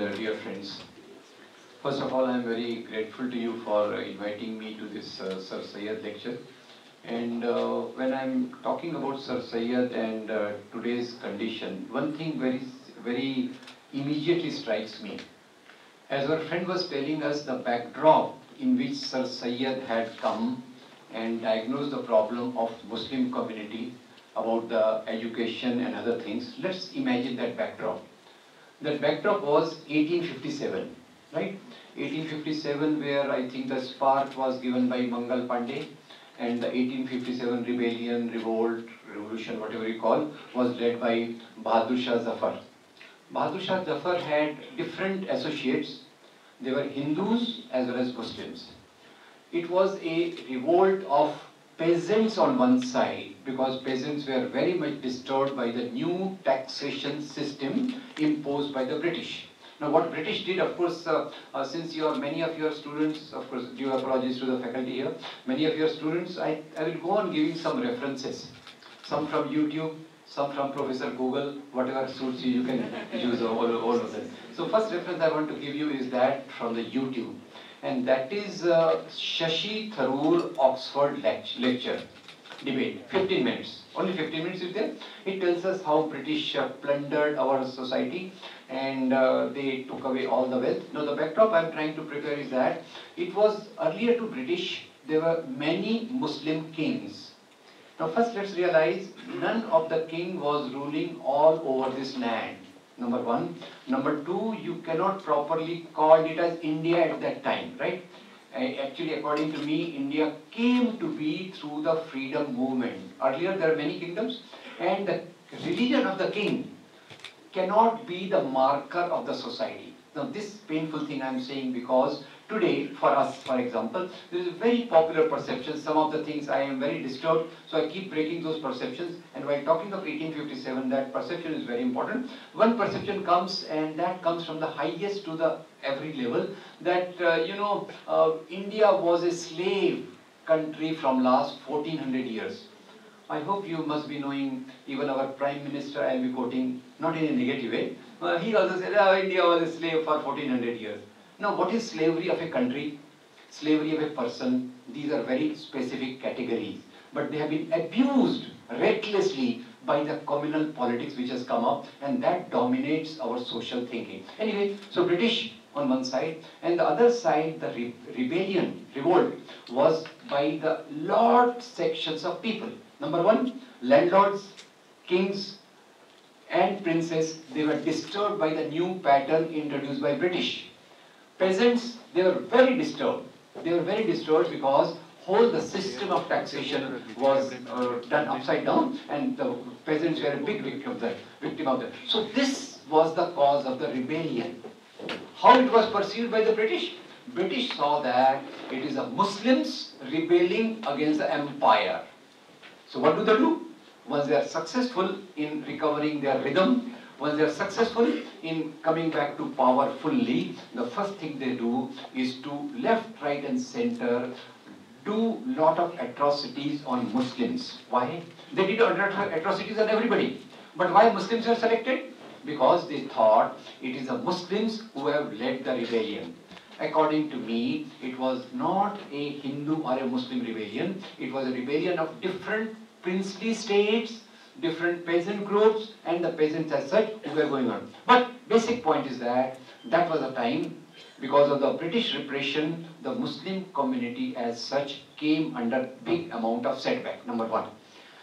uh, dear friends. First of all, I am very grateful to you for uh, inviting me to this uh, Sir Syed lecture. And uh, when I'm talking about Sir Syed and uh, today's condition, one thing very, very immediately strikes me. As our friend was telling us the backdrop in which Sir Syed had come and diagnosed the problem of Muslim community about the education and other things, let's imagine that backdrop. That backdrop was 1857, right? 1857 where I think the spark was given by Mangal Pandey and the 1857 rebellion, revolt, revolution, whatever you call, was led by Bahadur Shah Zafar. Bahadur Shah Zafar had different associates. They were Hindus as well as Muslims. It was a revolt of peasants on one side because peasants were very much disturbed by the new taxation system imposed by the British. Now what British did, of course, uh, uh, since you are many of your students, of course, due apologies to the faculty here, many of your students, I, I will go on giving some references. Some from YouTube, some from Professor Google, whatever suits you, you can use all, all of them. So first reference I want to give you is that from the YouTube. And that is uh, Shashi Tharoor Oxford lecture debate, 15 minutes. Only 15 minutes is there. It tells us how British uh, plundered our society and uh, they took away all the wealth. Now the backdrop I'm trying to prepare is that it was earlier to British, there were many Muslim kings. Now first let's realize none of the king was ruling all over this land. Number one. Number two, you cannot properly call it as India at that time, right? Actually, according to me, India came to be through the freedom movement. Earlier, there are many kingdoms, and the religion of the king cannot be the marker of the society. Now, this painful thing I'm saying because Today, for us, for example, there is a very popular perception. Some of the things I am very disturbed, so I keep breaking those perceptions. And while talking of 1857, that perception is very important. One perception comes, and that comes from the highest to the every level, that, uh, you know, uh, India was a slave country from last 1400 years. I hope you must be knowing even our Prime Minister, I will be quoting, not in a negative way. Uh, he also said, oh, India was a slave for 1400 years. Now, what is slavery of a country? Slavery of a person? These are very specific categories. But they have been abused recklessly by the communal politics which has come up and that dominates our social thinking. Anyway, so British on one side and the other side, the re rebellion, revolt was by the large sections of people. Number one, landlords, kings and princes, they were disturbed by the new pattern introduced by British peasants, they were very disturbed. They were very disturbed because whole the system of taxation was uh, done upside down and the peasants were a big victim of that. Victim of that. So this was the cause of the rebellion. How it was perceived by the British? British saw that it is the Muslims rebelling against the empire. So what do they do? Once they are successful in recovering their rhythm, once they are successful in coming back to power fully, the first thing they do is to left, right and center do lot of atrocities on Muslims. Why? They did atrocities on everybody. But why Muslims were selected? Because they thought it is the Muslims who have led the rebellion. According to me, it was not a Hindu or a Muslim rebellion. It was a rebellion of different princely states, different peasant groups and the peasants as such who were going on. But basic point is that that was a time because of the British repression, the Muslim community as such came under big amount of setback, number one.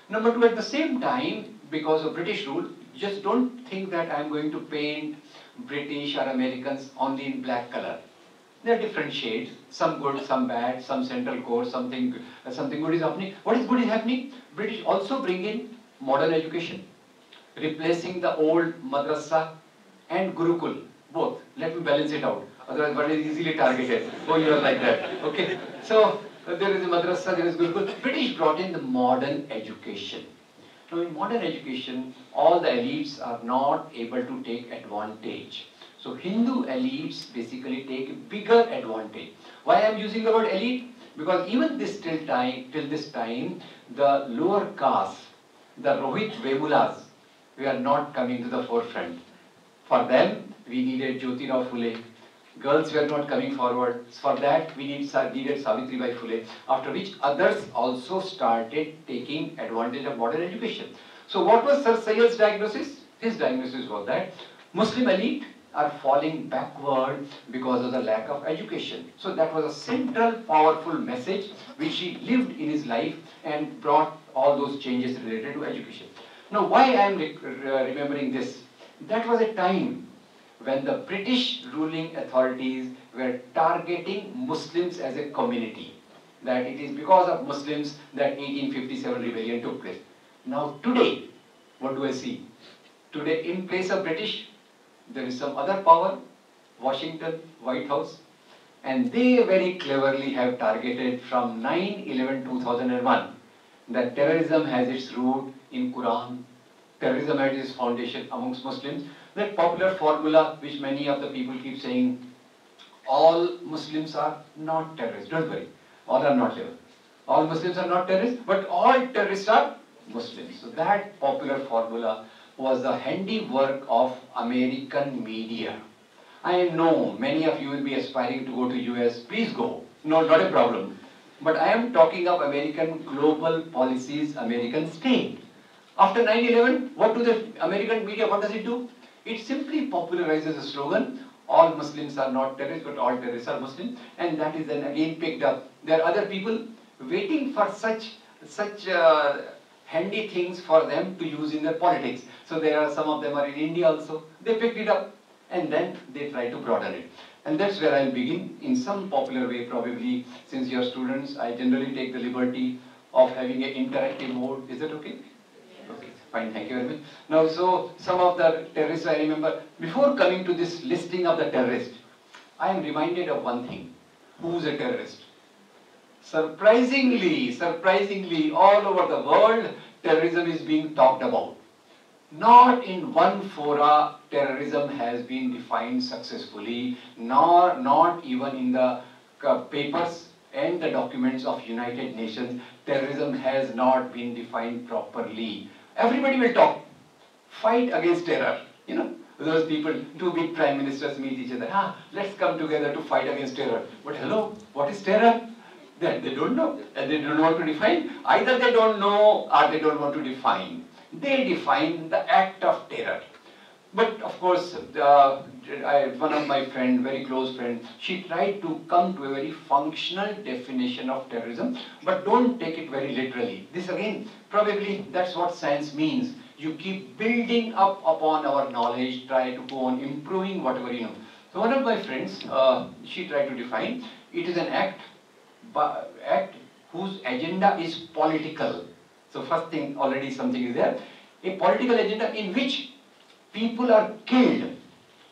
Number two, at the same time, because of British rule, just don't think that I'm going to paint British or Americans only in black color. There are different shades, some good, some bad, some central core, something, something good is happening. What is good is happening? British also bring in modern education, replacing the old madrasa and Gurukul, both. Let me balance it out. Otherwise, one is easily targeted. Oh, you are like that. Okay. So, there is a madrasa, there is Gurukul. British brought in the modern education. Now, in modern education, all the elites are not able to take advantage. So, Hindu elites basically take bigger advantage. Why I am using the word elite? Because even this till time, till this time, the lower caste the Rohit Vemulas were not coming to the forefront. For them, we needed Jyotirao Phule. Girls were not coming forward. For that, we need, needed Savitribai Phule. After which, others also started taking advantage of modern education. So what was Sir Syed's diagnosis? His diagnosis was that Muslim elite are falling backward because of the lack of education. So that was a central powerful message which he lived in his life and brought all those changes related to education. Now why I am re uh, remembering this? That was a time when the British ruling authorities were targeting Muslims as a community. That it is because of Muslims that 1857 rebellion took place. Now today, what do I see? Today in place of British, there is some other power, Washington, White House, and they very cleverly have targeted from 9-11-2001 that terrorism has its root in Quran, terrorism has its foundation amongst Muslims, that popular formula which many of the people keep saying, all Muslims are not terrorists, don't worry, all are not terrorists. All Muslims are not terrorists, but all terrorists are Muslims. So that popular formula was the handiwork of American media. I know many of you will be aspiring to go to US. Please go. No, not a problem. But I am talking of American global policies, American state. After 9-11, what do the American media, what does it do? It simply popularizes the slogan, all Muslims are not terrorists, but all terrorists are Muslims. And that is then again picked up. There are other people waiting for such, such uh, handy things for them to use in their politics. So there are some of them are in India also. They picked it up and then they try to broaden it. And that's where I'll begin in some popular way probably. Since you're students, I generally take the liberty of having an interactive mode. Is that okay? Okay, fine, thank you very much. Now, so some of the terrorists I remember, before coming to this listing of the terrorists, I am reminded of one thing. Who's a terrorist? Surprisingly, surprisingly, all over the world, terrorism is being talked about. Not in one fora terrorism has been defined successfully, nor not even in the uh, papers and the documents of United Nations, terrorism has not been defined properly. Everybody will talk, fight against terror, you know. Those people, two big prime ministers meet each other. Ah, let's come together to fight against terror. But hello, what is terror? That they don't know and they don't want to define. Either they don't know or they don't want to define. They define the act of terror. But of course, uh, I, one of my friend, very close friend, she tried to come to a very functional definition of terrorism, but don't take it very literally. This again, probably that's what science means. You keep building up upon our knowledge, try to go on improving whatever you know. So one of my friends, uh, she tried to define, it is an act act whose agenda is political. So first thing, already something is there. A political agenda in which people are killed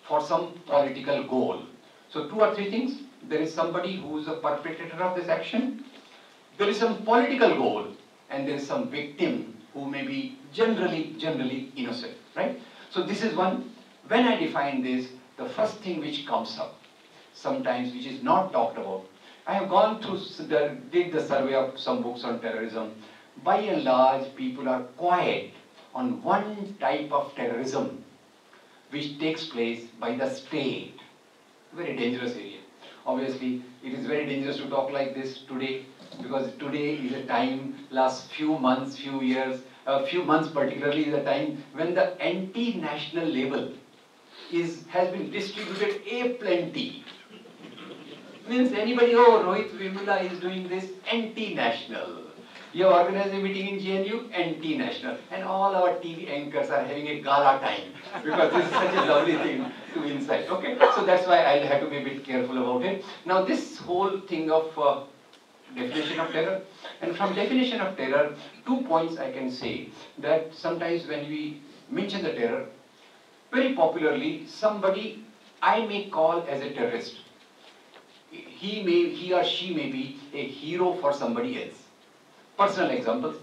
for some political goal. So two or three things. There is somebody who is a perpetrator of this action. There is some political goal and there is some victim who may be generally, generally innocent, right? So this is one, when I define this, the first thing which comes up, sometimes which is not talked about, I have gone through, did the survey of some books on terrorism. By and large, people are quiet on one type of terrorism which takes place by the state. Very dangerous area. Obviously, it is very dangerous to talk like this today because today is a time, last few months, few years, a few months particularly is a time when the anti-national label is, has been distributed a plenty means anybody, oh, Rohit Vemula is doing this anti-national. You organize a meeting in JNU, anti-national. And all our TV anchors are having a gala time because this is such a lovely thing to insight. Okay, so that's why I'll have to be a bit careful about it. Now this whole thing of uh, definition of terror, and from definition of terror, two points I can say that sometimes when we mention the terror, very popularly, somebody I may call as a terrorist he may, he or she may be a hero for somebody else. Personal examples.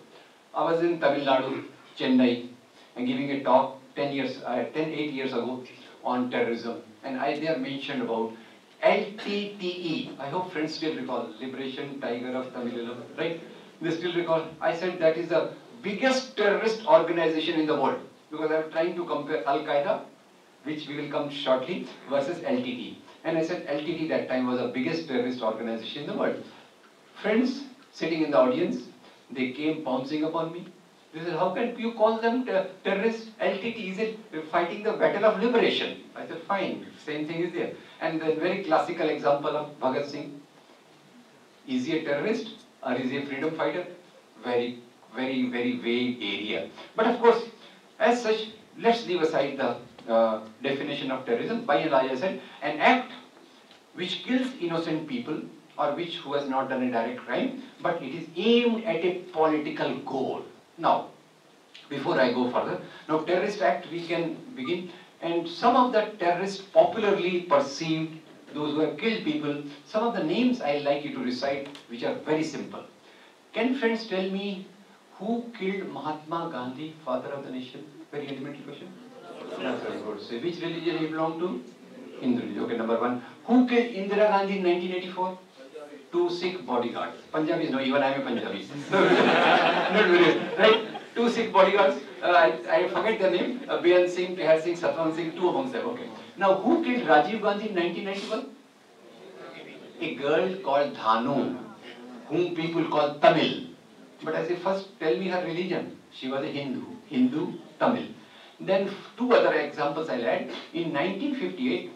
I was in Tamil Nadu, Chennai, and giving a talk 10 years, uh, 10, 8 years ago on terrorism. And I there mentioned about LTTE. I hope friends still recall, Liberation Tiger of Tamil Nadu, right? They still recall. I said that is the biggest terrorist organization in the world. Because I'm trying to compare Al-Qaeda which we will come shortly, versus LTT. And I said LTT that time was the biggest terrorist organization in the world. Friends sitting in the audience, they came pouncing upon me. They said, how can you call them ter terrorists? LTT, is fighting the battle of liberation? I said, fine, same thing is there. And the very classical example of Bhagat Singh. Is he a terrorist or is he a freedom fighter? Very, very, very vague area. But of course, as such, let's leave aside the uh, definition of terrorism. By and large, I said, an act which kills innocent people or which who has not done a direct crime, but it is aimed at a political goal. Now, before I go further, now terrorist act we can begin and some of the terrorists popularly perceived, those who have killed people, some of the names I like you to recite which are very simple. Can friends tell me who killed Mahatma Gandhi, father of the nation? Very intimate question. Say which religion he belonged to? Hindu religion. Okay, number one. Who killed Indira Gandhi in 1984? Two Sikh bodyguards. Punjabis, no, even I am a Punjabi. Not really. Right? Two Sikh bodyguards. Uh, I, I forget the name. Uh, Behan Singh, Tihar Singh, Satwan Singh, two amongst them. Okay. Now, who killed Rajiv Gandhi in 1991? A girl called Dhanu, whom people call Tamil. But I say, first tell me her religion. She was a Hindu. Hindu, Tamil. Then two other examples I'll add. In 1958,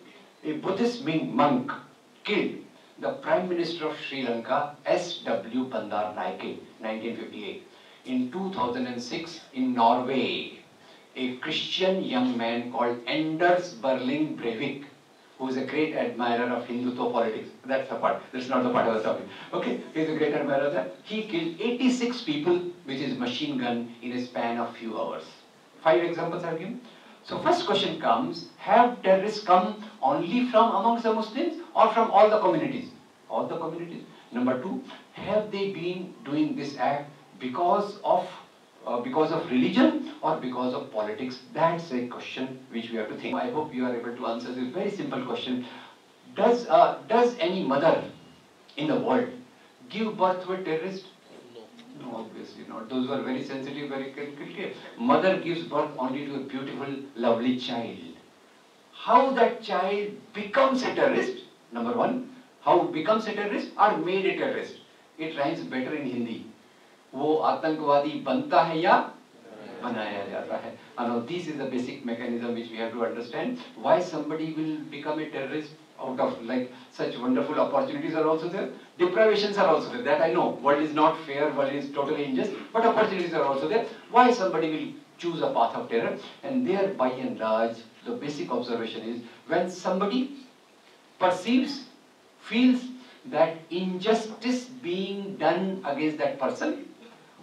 a Buddhist monk killed the Prime Minister of Sri Lanka, S.W. Bandaranaike, 1958. In 2006, in Norway, a Christian young man called Anders Behring Breivik, who is a great admirer of Hindutva politics. That's the part. That's not the part I was talking. Okay, he's a great admirer of that. He killed 86 people with his machine gun in a span of few hours. Five examples I've given. So first question comes, have terrorists come only from amongst the Muslims or from all the communities? All the communities. Number two, have they been doing this act because of uh, because of religion or because of politics? That's a question which we have to think. I hope you are able to answer this very simple question. Does, uh, does any mother in the world give birth to a terrorist? No, obviously not. Those who are very sensitive, very clear. Mother gives birth only to a beautiful, lovely child. How that child becomes a terrorist, number one, how becomes a terrorist or made a terrorist. It rhymes better in Hindi. वो आतंकवादी बनता है या बनाया जाता है. And now this is the basic mechanism which we have to understand. Why somebody will become a terrorist out of like such wonderful opportunities are also there. Deprivations are also there. That I know. World is not fair, world is totally unjust, but opportunities are also there. Why somebody will choose a path of terror? And there by and large, the basic observation is when somebody perceives, feels that injustice being done against that person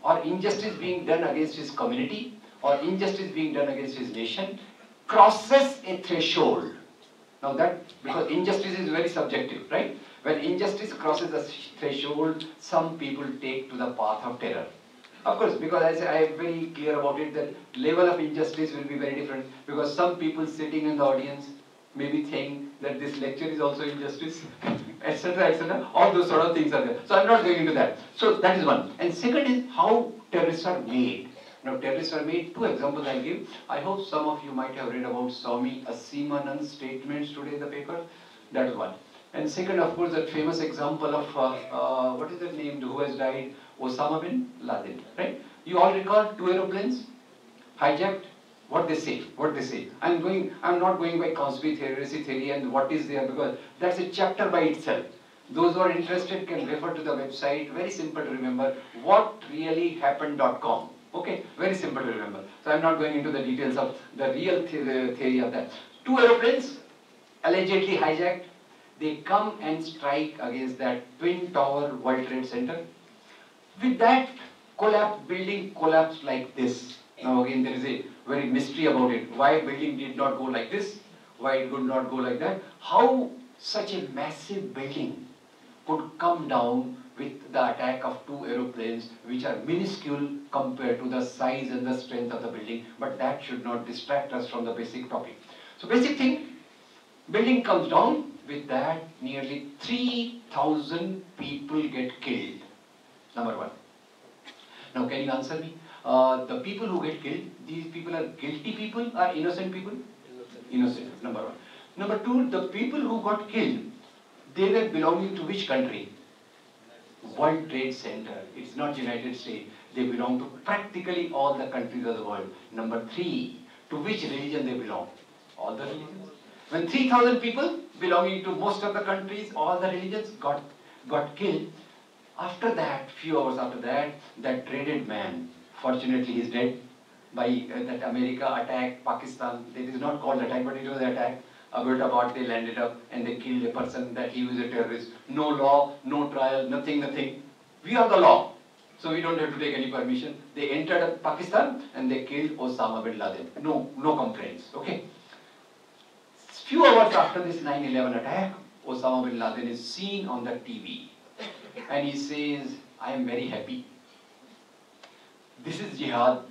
or injustice being done against his community or injustice being done against his nation crosses a threshold now that, because injustice is very subjective, right? When injustice crosses a threshold, some people take to the path of terror. Of course, because I, say, I am very clear about it that level of injustice will be very different because some people sitting in the audience maybe think that this lecture is also injustice, etc., etc. All those sort of things are there. So I'm not going into that. So that is one. And second is how terrorists are made. Now terrorists are made, two examples I'll give. I hope some of you might have read about Swami Asimanand's statements today in the paper. That is one. And second, of course, that famous example of, uh, uh, what is that name, who has died? Osama bin Laden, right? You all recall two aeroplanes hijacked? What they say, what they say. I'm going, I'm not going by conspiracy theory and what is there because that's a chapter by itself. Those who are interested can refer to the website, very simple to remember, whatreallyhappened.com. Okay, very simple to remember. So I'm not going into the details of the real theory of that. Two aeroplanes allegedly hijacked. They come and strike against that twin tower World Trade Center. With that collapse, building collapsed like this. Now again there is a very mystery about it. Why building did not go like this? Why it could not go like that? How such a massive building could come down with the attack of two aeroplanes which are minuscule compared to the size and the strength of the building but that should not distract us from the basic topic. So basic thing, building comes down with that nearly 3000 people get killed. Number one. Now can you answer me? Uh, the people who get killed, these people are guilty people or innocent people? innocent, innocent, number one. Number two, the people who got killed, they were belonging to which country? World Trade Center. It's not United States. They belong to practically all the countries of the world. Number three, to which religion they belong? All the religions. When 3,000 people belonging to most of the countries, all the religions got, got killed, after that, few hours after that, that dreaded man, fortunately he's dead, by uh, that America attacked Pakistan. It is not called attack, but it was attack. Abbottabad, they landed up and they killed a person that he was a terrorist. No law, no trial, nothing, nothing. We are the law. So we don't have to take any permission. They entered Pakistan and they killed Osama bin Laden. No, no complaints. Okay. Few hours after this 9-11 attack, Osama bin Laden is seen on the TV. And he says, I am very happy. This is jihad.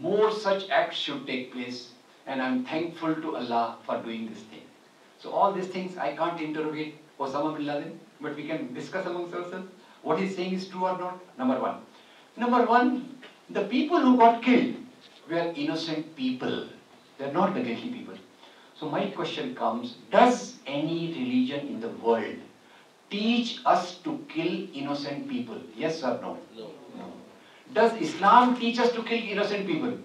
More such acts should take place and I'm thankful to Allah for doing this thing. So all these things I can't interrogate Osama bin Laden, but we can discuss amongst ourselves what he's saying is true or not. Number one. Number one, the people who got killed were innocent people. They're not the guilty people. So my question comes, does any religion in the world teach us to kill innocent people? Yes or no? No. No. Does Islam teach us to kill innocent people?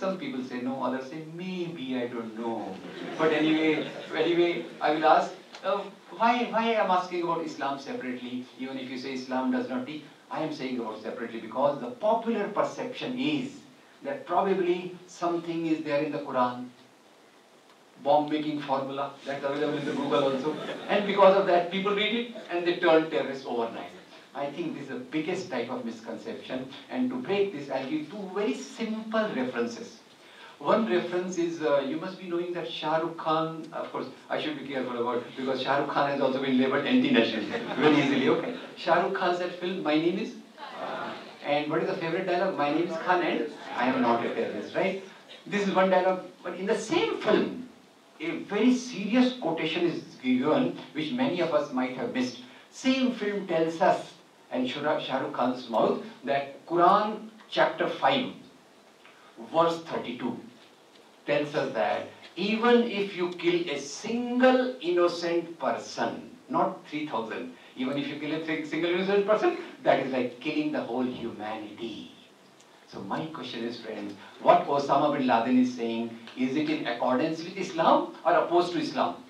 Some people say no, others say maybe, I don't know. But anyway, anyway, I will ask, uh, why, why I'm asking about Islam separately, even if you say Islam does not teach, I am saying about separately because the popular perception is that probably something is there in the Quran, bomb making formula that's available in the Google also, and because of that people read it and they turn terrorists overnight. I think this is the biggest type of misconception and to break this I'll give two very simple references. One reference is, uh, you must be knowing that Shah Rukh Khan, of course, I should be careful about because Shah Rukh Khan has also been labeled anti-national very easily, okay. Shah Rukh Khan said film, my name is, and what is the favorite dialogue? My name is Khan and I am not a terrorist, right? This is one dialogue, but in the same film, a very serious quotation is given which many of us might have missed. Same film tells us and Shah Rukh Khan's mouth that Quran chapter 5 verse 32 tells us that even if you kill a single innocent person, not 3000, even if you kill a single innocent person, that is like killing the whole humanity. So my question is friends, what Osama bin Laden is saying, is it in accordance with Islam or opposed to Islam?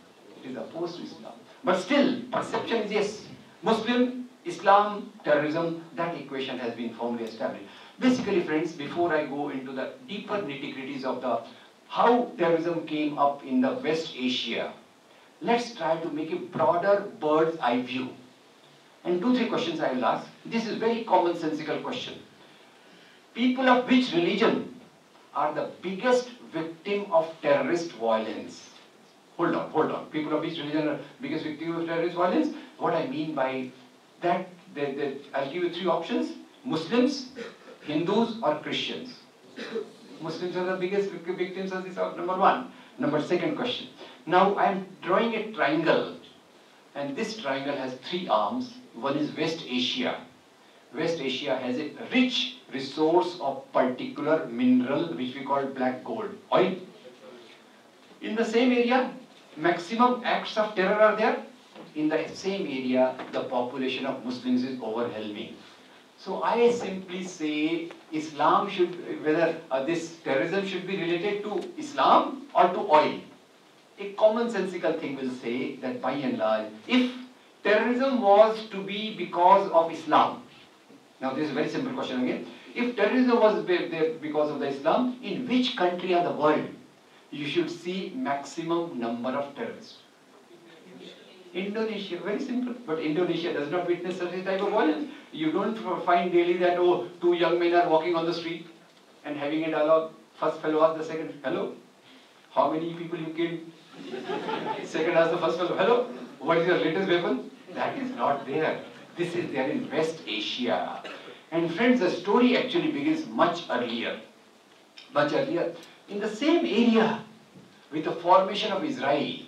It is opposed to Islam. But still, perception is yes. Muslim Islam, terrorism, that equation has been firmly established. Basically, friends, before I go into the deeper nitty-gritties of the how terrorism came up in the West Asia, let's try to make a broader bird's eye view. And two, three questions I will ask. This is very commonsensical question. People of which religion are the biggest victim of terrorist violence? Hold on, hold on. People of which religion are biggest victim of terrorist violence? What I mean by that, I'll give you three options. Muslims, Hindus or Christians. Muslims are the biggest victims of this, number one. Number second question. Now I am drawing a triangle and this triangle has three arms. One is West Asia. West Asia has a rich resource of particular mineral which we call black gold, oil. In the same area, maximum acts of terror are there. In the same area, the population of Muslims is overwhelming. So I simply say Islam should, whether uh, this terrorism should be related to Islam or to oil. A commonsensical thing will say that by and large, if terrorism was to be because of Islam, now this is a very simple question again, if terrorism was there because of the Islam, in which country of the world you should see maximum number of terrorists? Indonesia, very simple. But Indonesia does not witness such a type of violence. You don't find daily that, oh, two young men are walking on the street and having a dialogue. First fellow asks the second, hello, how many people you killed? second asks the first fellow, hello, what is your latest weapon? That is not there. This is there in West Asia. And friends, the story actually begins much earlier. Much earlier. In the same area, with the formation of Israel,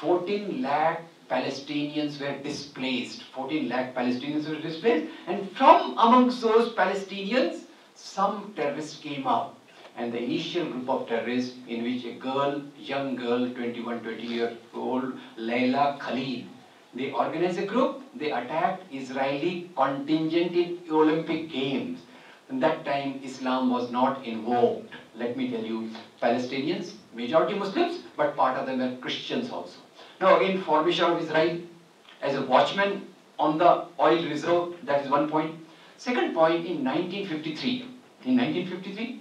14 lakh Palestinians were displaced. 14 lakh Palestinians were displaced. And from amongst those Palestinians, some terrorists came up. and the initial group of terrorists in which a girl, young girl, 21, 20 year old, Layla Khalid, they organized a group, they attacked Israeli contingent in Olympic Games. And that time Islam was not invoked. Let me tell you, Palestinians, majority Muslims, but part of them were Christians also. Now in formation of Israel, as a watchman on the oil reserve, that is one point. Second point, in 1953, in 1953,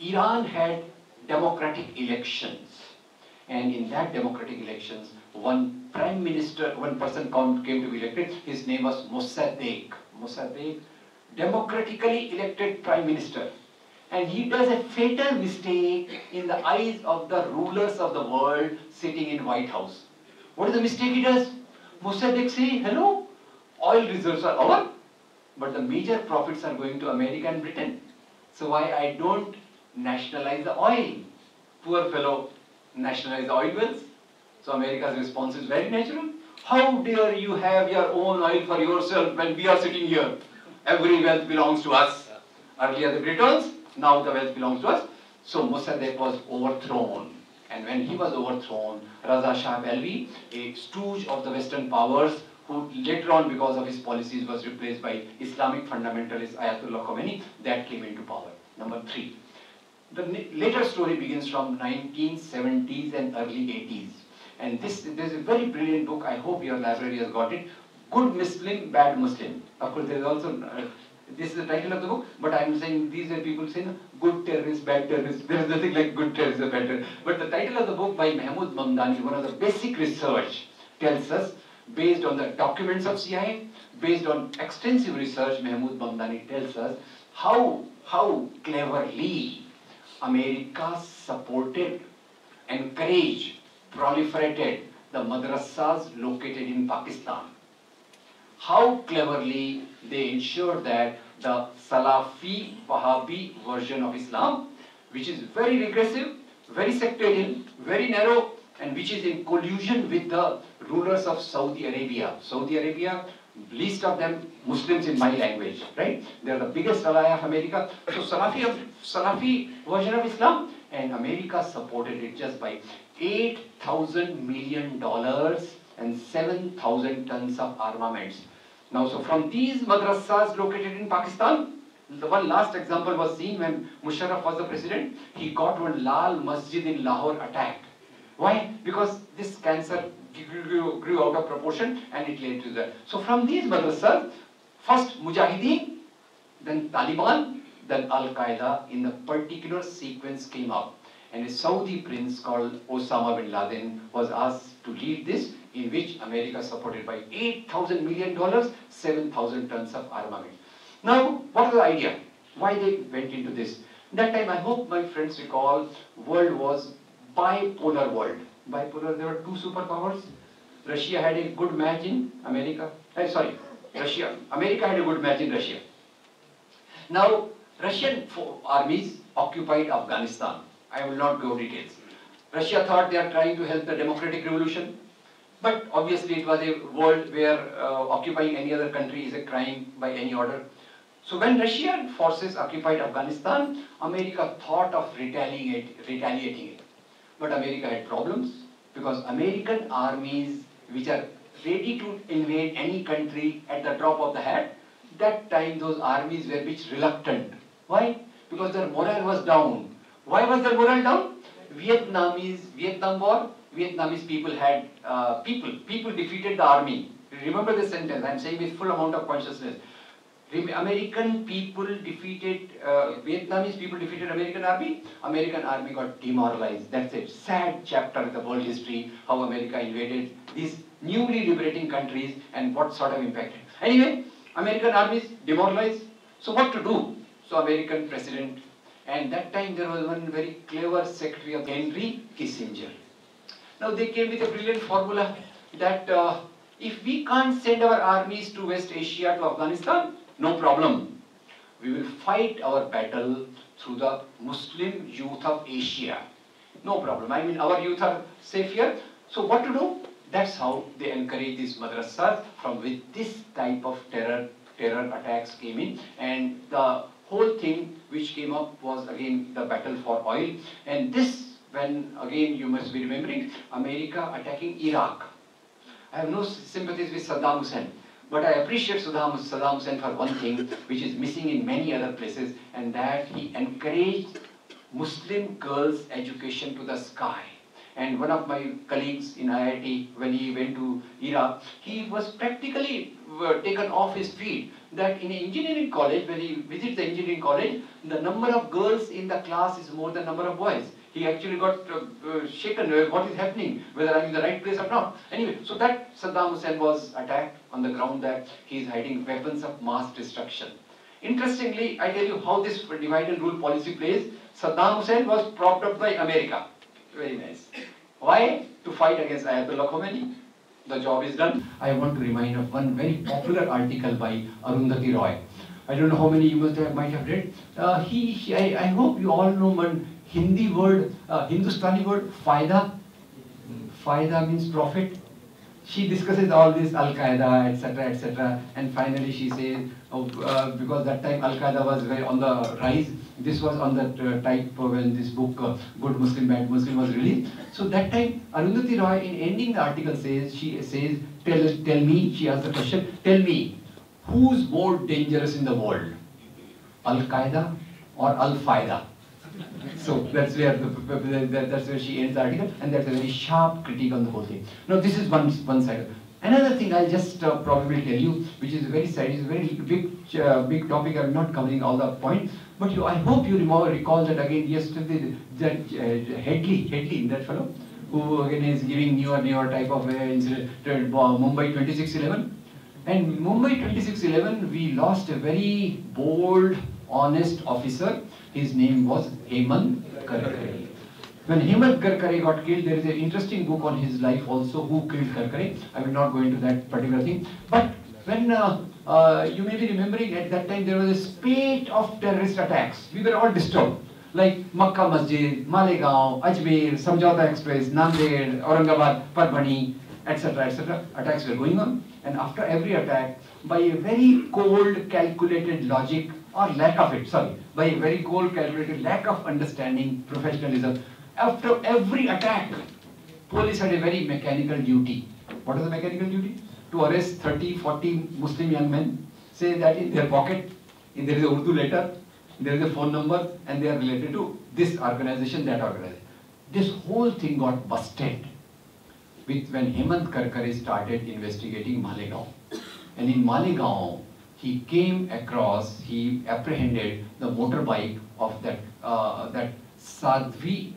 Iran had democratic elections. And in that democratic elections, one prime minister, one person came to be elected. His name was Mossadegh. Mossadegh, democratically elected prime minister. And he does a fatal mistake in the eyes of the rulers of the world sitting in White House. What is the mistake he does? Mossadegh say, hello, oil reserves are over, but the major profits are going to America and Britain. So why I don't nationalize the oil? Poor fellow nationalize the oil wells. So America's response is very natural. How dare you have your own oil for yourself when we are sitting here? Every wealth belongs to us. Earlier the Britons, now the wealth belongs to us. So Mossadegh was overthrown. And when he was overthrown, Reza Shah Pahlavi, a stooge of the Western powers, who later on because of his policies was replaced by Islamic fundamentalist Ayatollah Khomeini, that came into power. Number three. The later story begins from 1970s and early 80s. And this, there's a very brilliant book, I hope your library has got it, Good Muslim, Bad Muslim. Of course, there is also, uh, this is the title of the book, but I'm saying, these are people saying, good terrorists, bad terrorists, there is nothing like good terrorists or bad terrorists. But the title of the book by Mahmood Mamdani, one of the basic research, tells us, based on the documents of CIA, based on extensive research, Mahmood Mamdani tells us how, how cleverly America supported, encouraged, proliferated the madrasas located in Pakistan. How cleverly they ensured that the Salafi Wahhabi version of Islam, which is very regressive, very sectarian, very narrow, and which is in collusion with the rulers of Saudi Arabia. Saudi Arabia, least of them Muslims in my language, right? They are the biggest ally of America. So Salafi, of, Salafi version of Islam, and America supported it just by $8,000 million and 7,000 tons of armaments. Now, so from these madrasas located in Pakistan, the one last example was seen when Musharraf was the president. He got one Lal Masjid in Lahore attacked. Why? Because this cancer grew, grew out of proportion and it led to that. So from these madrasas, first Mujahideen, then Taliban, then Al-Qaeda in a particular sequence came up. And a Saudi prince called Osama bin Laden was asked to lead this, in which America supported by $8,000 million, 7,000 tons of armament. Now, what was the idea? Why they went into this? That time, I hope my friends recall, world was bipolar world. Bipolar, there were two superpowers. Russia had a good match in America. Uh, sorry, Russia. America had a good match in Russia. Now, Russian armies occupied Afghanistan. I will not go details. Russia thought they are trying to help the democratic revolution, but obviously it was a world where uh, occupying any other country is a crime by any order. So when Russian forces occupied Afghanistan, America thought of retaliating it. But America had problems because American armies which are ready to invade any country at the drop of the hat, that time those armies were bit reluctant. Why? Because their morale was down. Why was their morale down? Vietnamese, Vietnam War, Vietnamese people had, uh, people, people defeated the army. Remember this sentence, I'm saying with full amount of consciousness. American people defeated, uh, Vietnamese people defeated American army, American army got demoralized. That's a sad chapter of the world history, how America invaded these newly liberating countries and what sort of impact. Anyway, American armies demoralized. So what to do? So American president, and that time there was one very clever secretary of Henry Kissinger. Now they came with a brilliant formula that uh, if we can't send our armies to West Asia to Afghanistan, no problem. We will fight our battle through the Muslim youth of Asia. No problem. I mean, our youth are safe here. So what to do? That's how they encourage these madrasas from which this type of terror terror attacks came in. And the whole thing which came up was again the battle for oil. And this, when again you must be remembering, America attacking Iraq. I have no sympathies with Saddam Hussein. But I appreciate Saddam, Saddam Hussein for one thing, which is missing in many other places, and that he encouraged Muslim girls' education to the sky. And one of my colleagues in IIT, when he went to Iraq, he was practically uh, taken off his feet that in engineering college, when he visits the engineering college, the number of girls in the class is more than number of boys. He actually got uh, uh, shaken, uh, what is happening, whether I'm in the right place or not. Anyway, so that Saddam Hussein was attacked on the ground that he is hiding weapons of mass destruction. Interestingly, I tell you how this divide and rule policy plays. Saddam Hussein was propped up by America. Very nice. Why? To fight against Ayatollah Khomeini. The job is done. I want to remind of one very popular article by Arundhati Roy. I don't know how many you must have, might have read. Uh, he, he I, I, hope you all know one Hindi word, uh, Hindustani word, faida. Faida means profit. She discusses all this Al Qaeda, etc., etc., and finally she says, oh, uh, because that time Al Qaeda was very on the rise. This was on uh, type when this book, uh, Good Muslim, Bad Muslim, was released. So that time, Arundhati Roy, in ending the article, says she says, tell tell me. She asks the question, tell me, who's more dangerous in the world, Al Qaeda or Al Faida? So that's where the, that's where she ends the article, and that's a very sharp critique on the whole thing. Now this is one one side. Another thing I'll just uh, probably tell you, which is very sad, is a very big uh, big topic. I'm not covering all the points, but you, I hope you remember, recall that again yesterday that uh, Headley Headley that fellow who again is giving newer newer type of uh, incident Mumbai 2611. And Mumbai 2611, we lost a very bold, honest officer his name was Hemant Karkare. When Hemant Karkare got killed, there is an interesting book on his life also, Who Killed Karkare. I will not go into that particular thing. But when uh, uh, you may be remembering at that time there was a spate of terrorist attacks. We were all disturbed. Like Makkah Masjid, Malegaon, Ajmer, Samjhauta Express, Nanded, Aurangabad, Parbhani, etc. etc. Attacks were going on. And after every attack, by a very cold, calculated logic, or lack of it, sorry, by a very cold calculated lack of understanding, professionalism. After every attack, police had a very mechanical duty. What is the mechanical duty? To arrest 30, 40 Muslim young men, say that in their pocket, in there is a Urdu letter, there is a phone number, and they are related to this organization, that organization. This whole thing got busted with when Hemant Karkare started investigating Malegaon. And in Malegaon, he came across, he apprehended the motorbike of that uh, that Sadhvi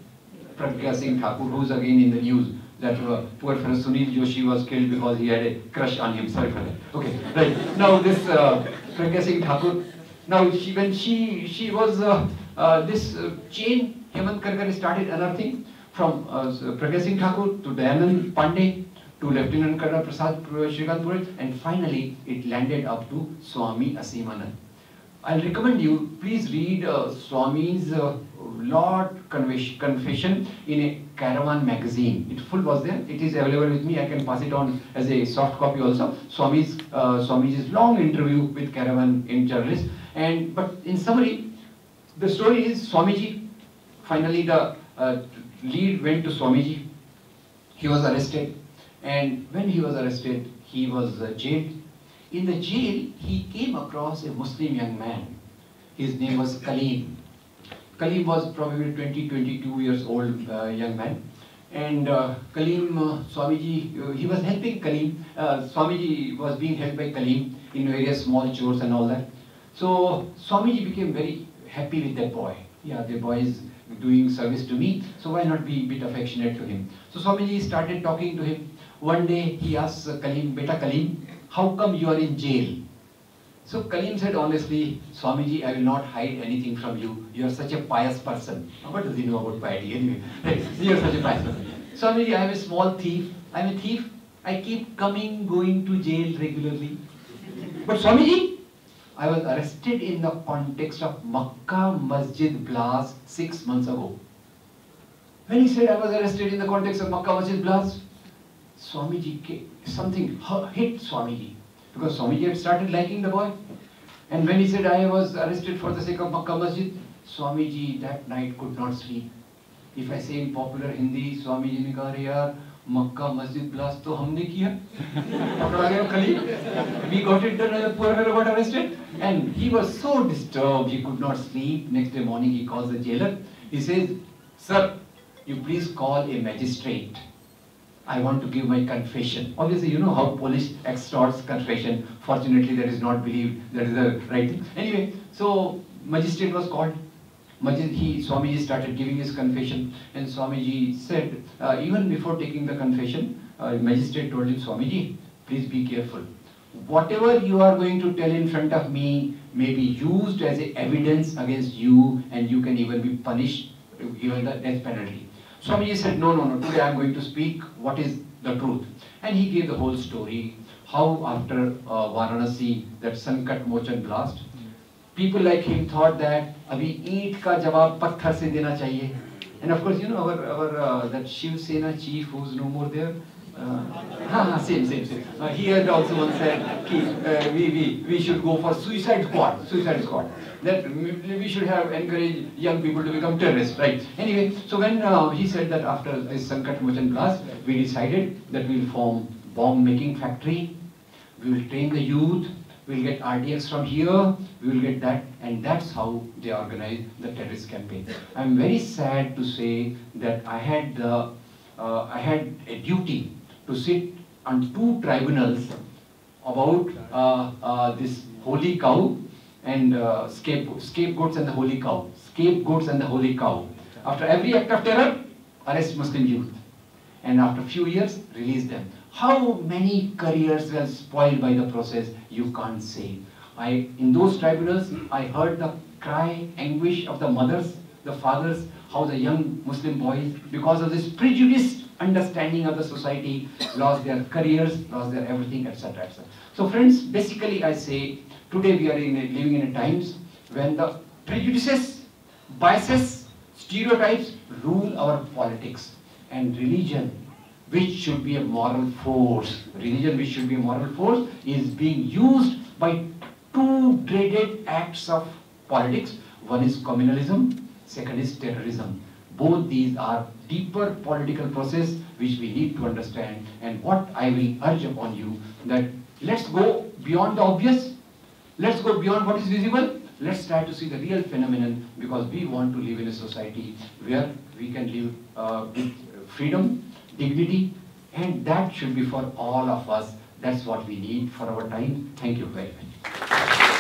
Pragya Singh Thakur, who's again in the news. That uh, poor fellow Sunil Joshi was killed because he had a crush on him. Sorry for that. Okay, right. Now this uh, Pragya Singh Thakur, now she, when she she was uh, uh, this uh, chain, Hemant Karkare started unearthing from uh, Pragya Singh Thakur to Dayanand Pandey to Lieutenant Colonel Prasad Shrikant and finally it landed up to Swami Asimanand. I'll recommend you, please read uh, Swami's uh, Lord Confession in a Caravan magazine. It full was there. It is available with me. I can pass it on as a soft copy also. Swami's uh, Swami's long interview with Caravan in journalist. And but in summary, the story is Swamiji. Finally, the uh, lead went to Swamiji. He was arrested. And when he was arrested, he was uh, jailed. In the jail, he came across a Muslim young man. His name was Kaleem. Kaleem was probably 20, 22 years old uh, young man. And uh, Kaleem, uh, Swamiji, uh, he was helping Kaleem. Uh, Swamiji was being helped by Kaleem in various small chores and all that. So Swamiji became very happy with that boy. Yeah, the boy is doing service to me, so why not be a bit affectionate to him? So Swamiji started talking to him. One day he asks Kaleem, Beta Kaleem, how come you are in jail? So Kaleem said honestly, Swamiji, I will not hide anything from you. You are such a pious person. What does he know about piety anyway? you are such a pious person. Swamiji, I am a small thief. I am a thief. I keep coming, going to jail regularly. But Swamiji, I was arrested in the context of Makkah Masjid blast six months ago. When he said I was arrested in the context of Makkah Masjid blast, Swamiji, came, something hit Swamiji because Swamiji had started liking the boy. And when he said, I was arrested for the sake of Makkah Masjid, Swamiji that night could not sleep. If I say in popular Hindi, Swamiji ne kaha, yaar, Makkah Masjid blast to humne kiya. we got it done and the poor fellow got arrested. And he was so disturbed, he could not sleep. Next day morning he calls the jailer. He says, sir, you please call a magistrate. I want to give my confession. Obviously, you know how Polish extorts confession. Fortunately, that is not believed. That is the right thing. Anyway, so magistrate was called. He, Swamiji started giving his confession, and Swamiji said, uh, even before taking the confession, uh, magistrate told him, Swamiji, please be careful. Whatever you are going to tell in front of me may be used as a evidence against you, and you can even be punished, given the death penalty. Swamiji said, no, no, no, today I am going to speak what is the truth. And he gave the whole story, how after uh, Varanasi, that Sankat Mochan blast, people like him thought that abhi eat ka jawab patthar se dena chahiye. And of course, you know, our, our uh, that Shiv Sena chief who's no more there, uh, same, same, same. Uh, he had also once said, uh, we, we, we should go for suicide squad, suicide squad. That we should have encouraged young people to become terrorists, right? Anyway, so when uh, he said that after this Sankat Mochan class, we decided that we'll form bomb making factory, we will train the youth, we'll get RDX from here, we will get that, and that's how they organized the terrorist campaign. I'm very sad to say that I had the, uh, I had a duty to sit on two tribunals about uh, uh, this holy cow and uh, scapegoats, scapegoats and the holy cow, scapegoats and the holy cow. After every act of terror, arrest Muslim youth, and after few years, release them. How many careers were spoiled by the process, you can't say. I, in those tribunals, I heard the cry, anguish of the mothers, the fathers, how the young Muslim boys, because of this prejudiced understanding of the society, lost their careers, lost their everything, etc. etc. So friends, basically I say, today we are in a, living in a times when the prejudices, biases, stereotypes rule our politics and religion which should be a moral force, religion which should be a moral force, is being used by two dreaded acts of politics. One is communalism, second is terrorism. Both these are deeper political process which we need to understand and what I will urge upon you that let's go beyond the obvious, let's go beyond what is visible, let's try to see the real phenomenon because we want to live in a society where we can live uh, with freedom, dignity, and that should be for all of us. That's what we need for our time. Thank you very much.